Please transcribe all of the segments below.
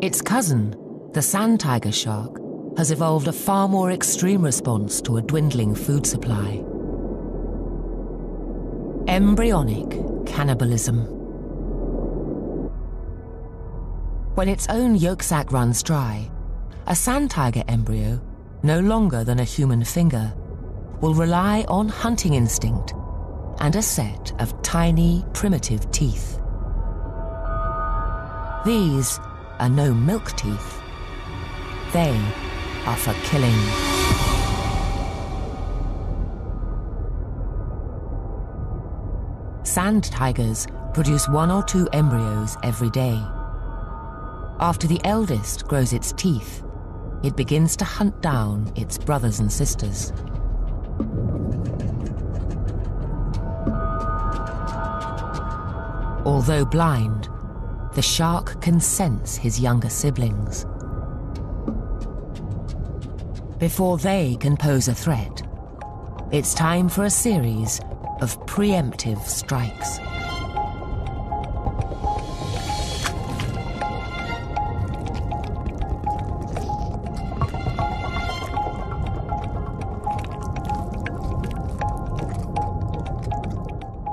Its cousin, the sand tiger shark, has evolved a far more extreme response to a dwindling food supply. Embryonic cannibalism. When its own yolk sac runs dry, a sand tiger embryo, no longer than a human finger, will rely on hunting instinct and a set of tiny, primitive teeth. These are no milk teeth. They are for killing. Sand tigers produce one or two embryos every day. After the eldest grows its teeth, it begins to hunt down its brothers and sisters. Although blind, the shark can sense his younger siblings. Before they can pose a threat, it's time for a series of preemptive strikes.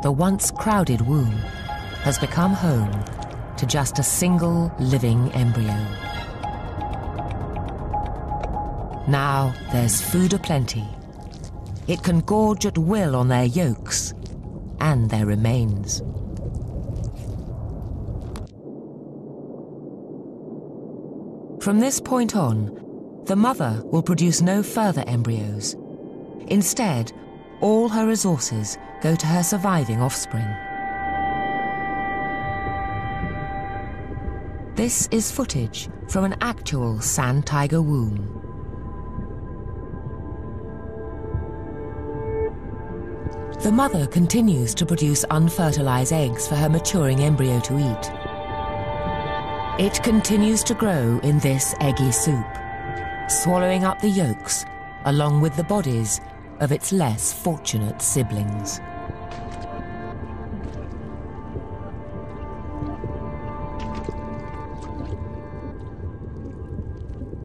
The once crowded womb has become home to just a single living embryo. Now there's food aplenty. It can gorge at will on their yolks and their remains. From this point on, the mother will produce no further embryos. Instead, all her resources go to her surviving offspring. This is footage from an actual sand tiger womb. The mother continues to produce unfertilized eggs for her maturing embryo to eat. It continues to grow in this eggy soup, swallowing up the yolks along with the bodies of its less fortunate siblings.